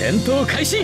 戦闘開始